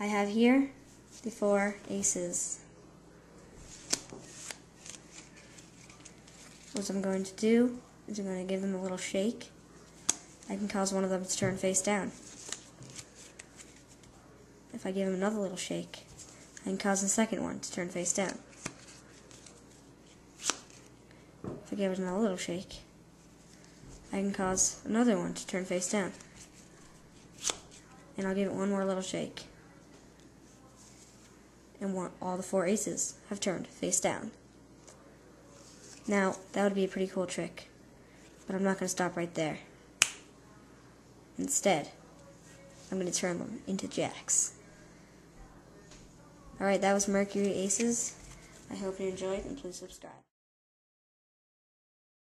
I have here the four aces. What I'm going to do is I'm going to give them a little shake. I can cause one of them to turn face down. If I give them another little shake, I can cause the second one to turn face down. If I give it another little shake, I can cause another one to turn face down. And I'll give it one more little shake. And all the four aces have turned face down. Now, that would be a pretty cool trick, but I'm not going to stop right there. Instead, I'm going to turn them into jacks. Alright, that was Mercury Aces. I hope you enjoyed and please subscribe.